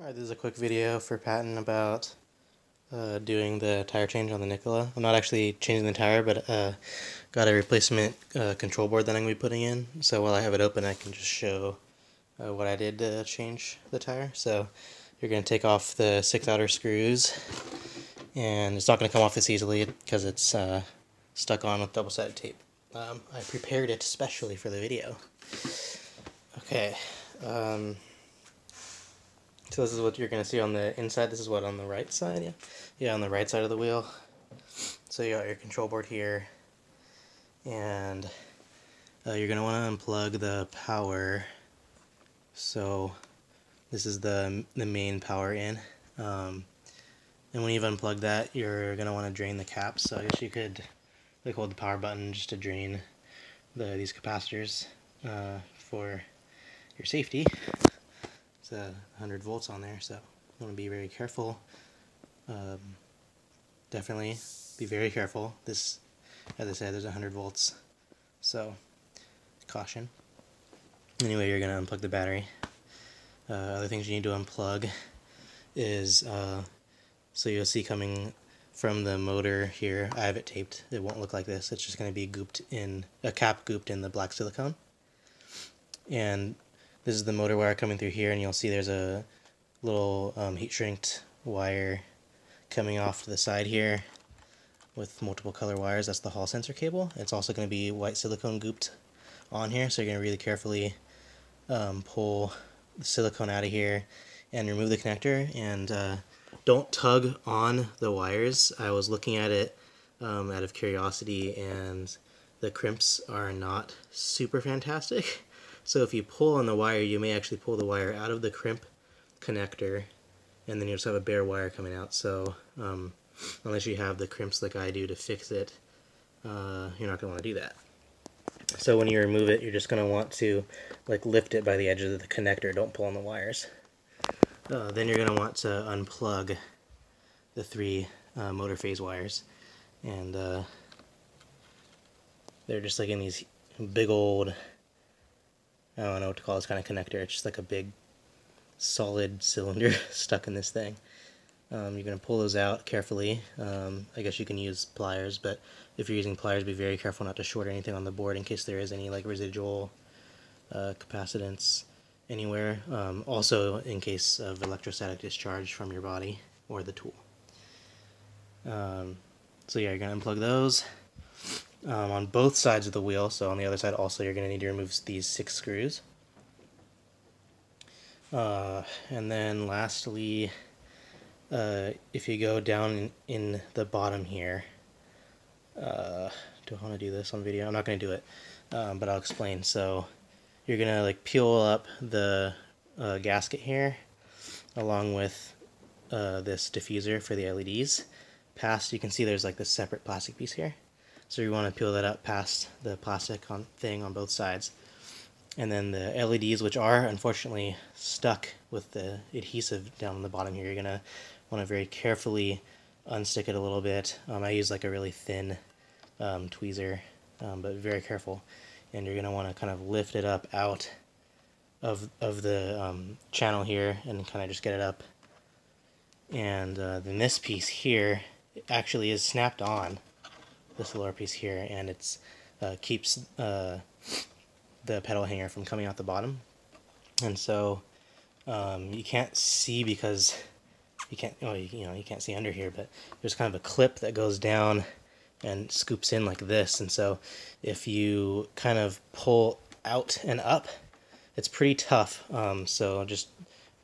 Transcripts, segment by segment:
Alright, this is a quick video for Patton about uh, doing the tire change on the Nikola. I'm not actually changing the tire, but uh, got a replacement uh, control board that I'm going to be putting in. So while I have it open, I can just show uh, what I did to change the tire. So you're going to take off the six outer screws, and it's not going to come off this easily because it's uh, stuck on with double-sided tape. Um, I prepared it specially for the video. Okay. Um, so this is what you're going to see on the inside. This is what on the right side, yeah? Yeah, on the right side of the wheel. So you got your control board here. And uh, you're going to want to unplug the power. So this is the, the main power in. Um, and when you've unplugged that, you're going to want to drain the caps. So I guess you could like hold the power button just to drain the these capacitors uh, for your safety. Uh, 100 volts on there, so you want to be very careful. Um, definitely be very careful. This, as I said, there's 100 volts, so caution. Anyway, you're going to unplug the battery. Uh, other things you need to unplug is, uh, so you'll see coming from the motor here, I have it taped. It won't look like this. It's just going to be gooped in, a cap gooped in the black silicone. And this is the motor wire coming through here, and you'll see there's a little um, heat shrinked wire coming off to the side here with multiple color wires. That's the hall sensor cable. It's also going to be white silicone gooped on here, so you're going to really carefully um, pull the silicone out of here and remove the connector. And uh, don't tug on the wires. I was looking at it um, out of curiosity, and the crimps are not super fantastic. So if you pull on the wire, you may actually pull the wire out of the crimp connector, and then you just have a bare wire coming out. So um, unless you have the crimps like I do to fix it, uh, you're not going to want to do that. So when you remove it, you're just going to want to like lift it by the edge of the connector. Don't pull on the wires. Uh, then you're going to want to unplug the three uh, motor phase wires. And uh, they're just like in these big old I don't know what to call this kind of connector. It's just like a big solid cylinder stuck in this thing. Um, you're going to pull those out carefully. Um, I guess you can use pliers, but if you're using pliers, be very careful not to short anything on the board in case there is any like residual uh, capacitance anywhere. Um, also, in case of electrostatic discharge from your body or the tool. Um, so yeah, you're going to unplug those um, on both sides of the wheel. So on the other side also you're going to need to remove these six screws. Uh, and then lastly, uh, if you go down in, in the bottom here, uh, do I want to do this on video? I'm not going to do it, um, but I'll explain. So you're going to like peel up the uh, gasket here along with uh, this diffuser for the LEDs. Past, you can see there's like this separate plastic piece here. So you want to peel that up past the plastic on, thing on both sides. And then the LEDs, which are unfortunately stuck with the adhesive down on the bottom here, you're going to want to very carefully unstick it a little bit. Um, I use like a really thin um, tweezer, um, but very careful. And you're going to want to kind of lift it up out of, of the um, channel here and kind of just get it up. And uh, then this piece here actually is snapped on this lower piece here, and it's uh, keeps uh, the pedal hanger from coming out the bottom. And so um, you can't see because you can't, oh, you, you know, you can't see under here, but there's kind of a clip that goes down and scoops in like this. And so if you kind of pull out and up, it's pretty tough. Um, so just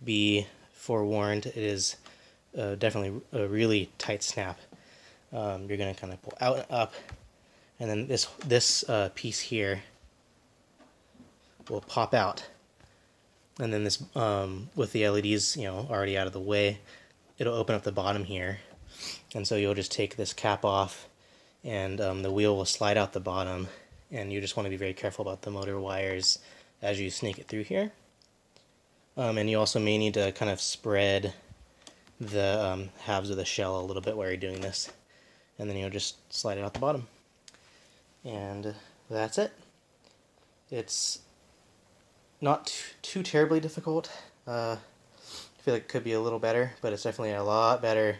be forewarned. It is uh, definitely a really tight snap um, you're going to kind of pull out and up and then this this uh, piece here will pop out. And then this um, with the LEDs you know already out of the way it'll open up the bottom here. And so you'll just take this cap off and um, the wheel will slide out the bottom and you just want to be very careful about the motor wires as you snake it through here. Um, and you also may need to kind of spread the um, halves of the shell a little bit while you're doing this and then you'll just slide it out the bottom. And that's it. It's not too terribly difficult. Uh, feel like it could be a little better, but it's definitely a lot better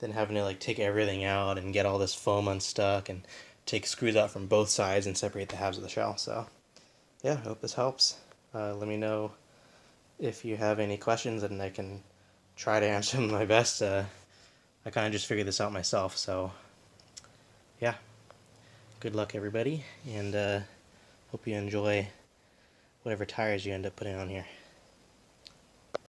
than having to like take everything out and get all this foam unstuck and take screws out from both sides and separate the halves of the shell. So yeah, I hope this helps. Uh, let me know if you have any questions and I can try to answer them my best. Uh, I kind of just figured this out myself, so yeah. Good luck, everybody, and uh, hope you enjoy whatever tires you end up putting on here.